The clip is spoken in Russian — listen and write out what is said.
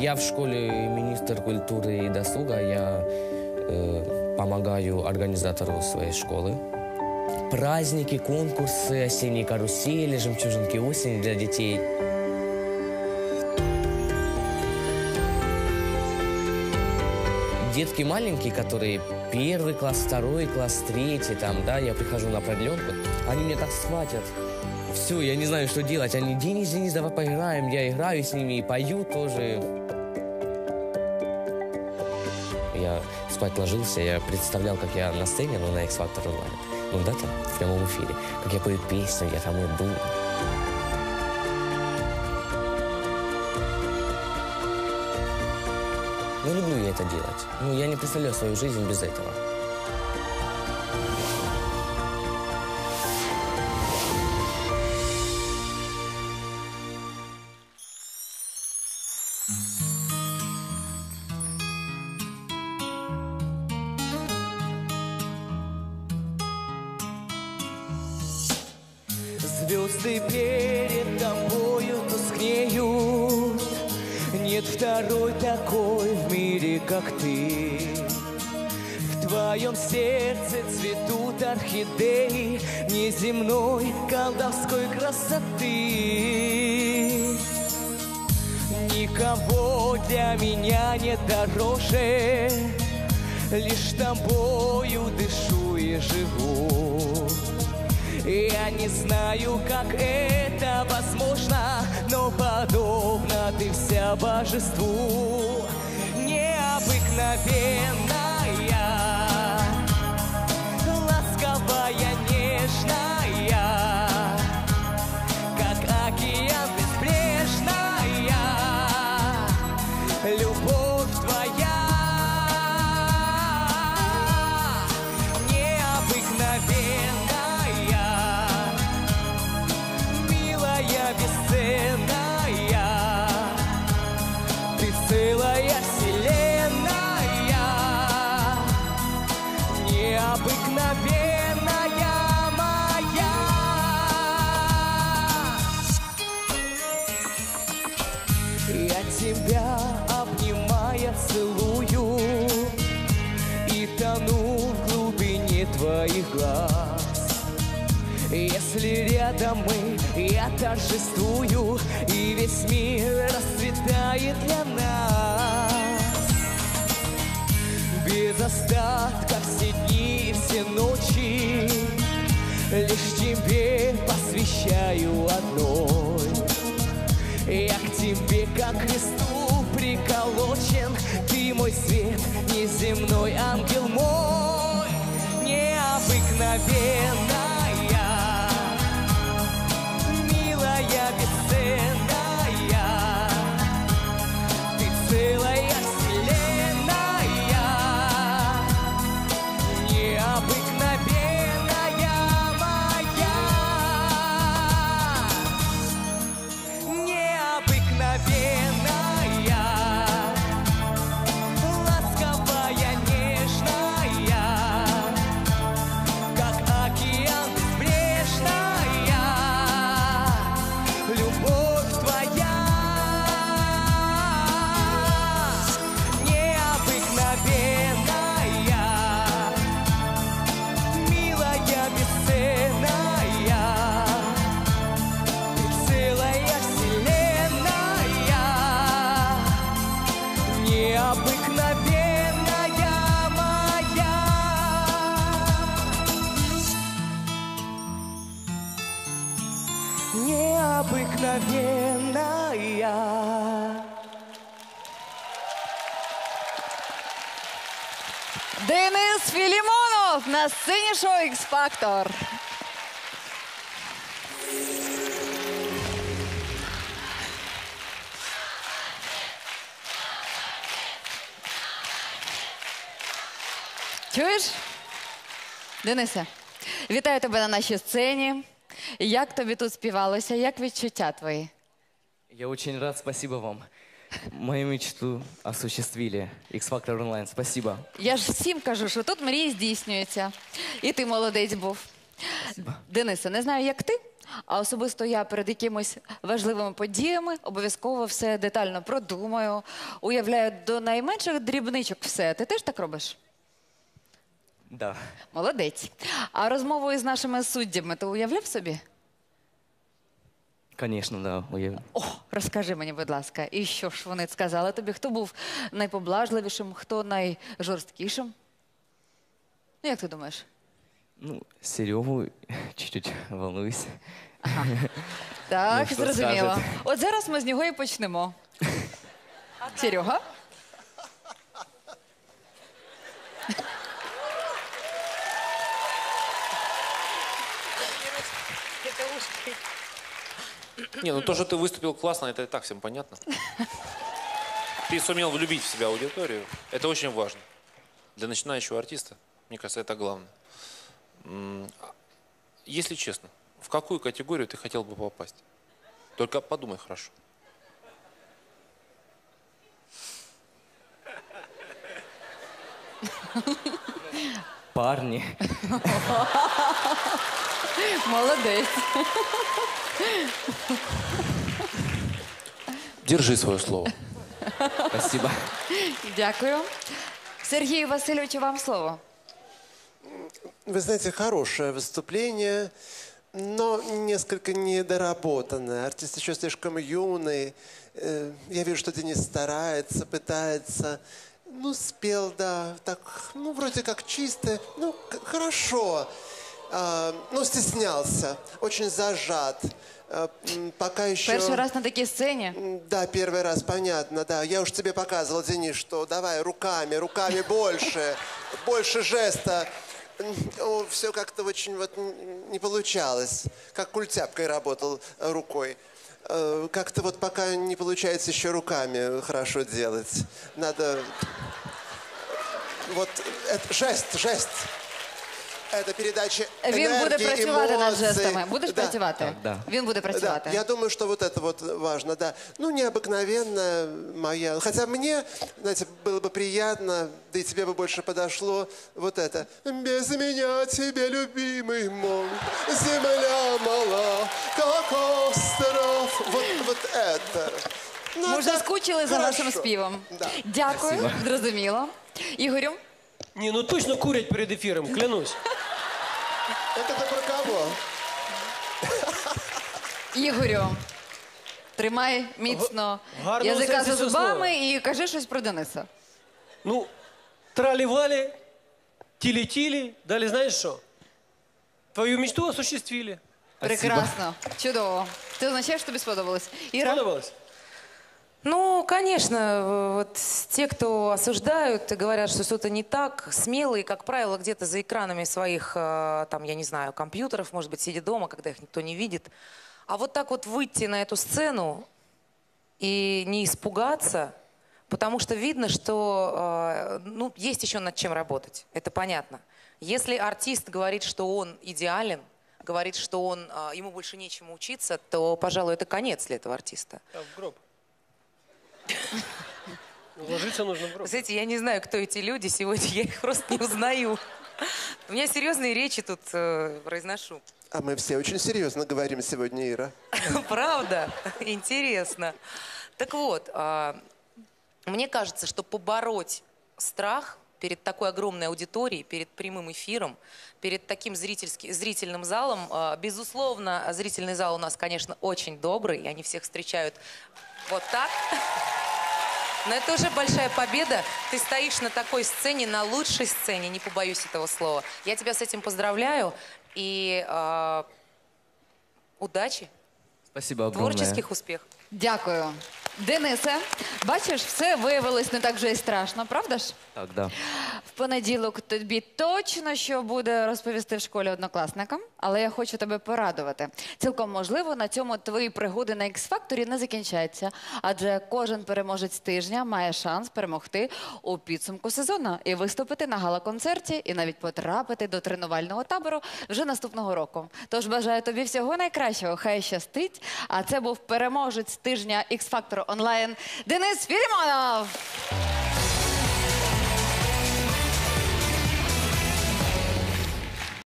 Я в школе министр культуры и досуга. Я э, помогаю организатору своей школы. Праздники, конкурсы, осенние карусели, жемчужинки осени для детей. Детки маленькие, которые первый класс, второй класс, третий, там, да, я прихожу на продленку, они меня так схватят. Все, я не знаю, что делать. Они, Денис, Денис, давай поиграем. Я играю с ними и пою тоже. Спать ложился, я представлял, как я на сцене, ну, на X-Factor Online. Ну, да, там, в прямом эфире. Как я пою песню, я там иду. Ну, люблю я это делать. Ну, я не представляю свою жизнь без этого. Звезды перед тобою тускнеют. Нет второй такой в мире, как ты. В твоем сердце цветут орхидеи Неземной колдовской красоты. Никого для меня нет дороже Лишь тобою дышу и живу я не знаю, как это возможно, но подобно ты вся божеству, необыкновенная, ласковая, нежная, торжествую И весь мир расцветает для нас. Без остатка все дни и все ночи Лишь тебе посвящаю одной. Я к тебе, как кресту приколочен Ты мой свет, неземной ангел мой. Необыкновенная Денис Філімонов на сцені шоу X-Factor. Чуєш? Денисе, вітаю тебе на нашій сцені. Як тобі тут співалося? Як відчуття твої? Я очень рад, спасибо вам. Мою мечту осуществили. X-Factor Online, спасибо. Я ж всім кажу, що тут мрії здійснюються. І ти молодець був. Денисе, не знаю, як ти, А особисто я перед якимись важливими подіями обов'язково все детально продумаю, уявляю до найменших дрібничок все. Ти теж так робиш? Да. Молодець. А розмову із нашими суддями ти уявляв собі? Конечно, да. уявляю. О, розкажи мені, будь ласка, і що ж вони сказали тобі? Хто був найпоблажливішим, хто найжорсткішим? Ну, як ти думаєш? Ну, Серегу чуть-чуть волнуюсь. Так, Ну, зрозуміло. скажете? От зараз ми з нього і почнемо. Серега? Не, ну то, что ты выступил классно, это и так всем понятно. Ты сумел влюбить в себя аудиторию. Это очень важно. Для начинающего артиста, мне кажется, это главное. А Если честно, в какую категорию ты хотел бы попасть? Только подумай хорошо. Парни. Молодець. Держи свое слово. Спасибо. Дякую. Сергію Васильовичу, вам слово. Вы знаете, хорошее выступление, но несколько недоработанное. Артист еще слишком юный. Э, Я вижу, что Денис старается, пытается. Ну, спел, да, так, ну, вроде как чисто. Ну, к- хорошо. А, Ну, стеснялся, очень зажат. А, Пока еще... Перший раз на такій сцені. М, Да, первый раз, понятно, да. Я уж тебе показывал, Денис, что давай руками, руками больше, больше жеста. Все как-то очень вот не получалось. Как культяпкой работал э, рукой. Э, Как-то вот пока не получается еще руками хорошо делать. Надо... Вот это, жест, жест. Это передача Він буде энергии, працювати над эмоций. жестами. Будеш Да. працювати? Так, да. Він буде працювати. Да, я думаю, что вот это вот важно, да. Ну, необыкновенная моя. Хотя мне, знаете, было бы приятно, да и тебе бы больше подошло вот это. Без меня тебе, любимый мой, земля мала, как остров. Вот, вот это. Ну, Ми вже так, скучили за вашим хорошо. співом. Да. Дякую, зрозуміло. Ігорю, Не, ну точно курять перед эфиром, клянусь. Это ты про кого? Ігорю, тримай міцно гарному язика сенсі за цього зубами і кажи щось про Дениса. Ну, трали-вали, тили-тили, дали знаешь что? Твою мечту осуществили. Прекрасно, чудово. Це означає, що тобі сподобалось. Іра, Сподобалось? Ну, конечно, вот те, кто осуждают и говорят, что что-то не так, смелые, как правило, где-то за экранами своих, э, там, я не знаю, компьютеров, может быть, сидя дома, когда их никто не видит. А вот так вот выйти на эту сцену и не испугаться, потому что видно, что э, ну, есть еще над чем работать. Это понятно. Если артист говорит, что он идеален, говорит, что он, э, ему больше нечему учиться, то, пожалуй, это конец для этого артиста. А, в гроб. Ложиться нужно в гроб. знаете, я не знаю, кто эти люди сегодня, я их просто не узнаю. У меня серьезные речи тут э, произношу. А мы все очень серьезно говорим сегодня, Ира. Правда? Интересно. Так вот, а, мне кажется, что побороть страх перед такой огромной аудиторией, перед прямым эфиром, перед таким зрительски- зрительным залом, а, безусловно, зрительный зал у нас, конечно, очень добрый, и они всех встречают вот так. Но это уже большая победа. Ты стоишь на такой сцене, на лучшей сцене, не побоюсь этого слова. Я тебя с этим поздравляю и а, удачи, Спасибо огромное. творческих успехов. дякую. Денисе, бачиш, все виявилось не так вже і страшно, правда ж? Так, да. Понеділок тобі точно що буде розповісти в школі однокласникам, але я хочу тебе порадувати. Цілком можливо, на цьому твої пригоди на X-Factor не закінчаються, адже кожен переможець тижня має шанс перемогти у підсумку сезону і виступити на гала-концерті, і навіть потрапити до тренувального табору вже наступного року. Тож бажаю тобі всього найкращого. Хай щастить. А це був переможець тижня X-Factor онлайн Денис Філімонов.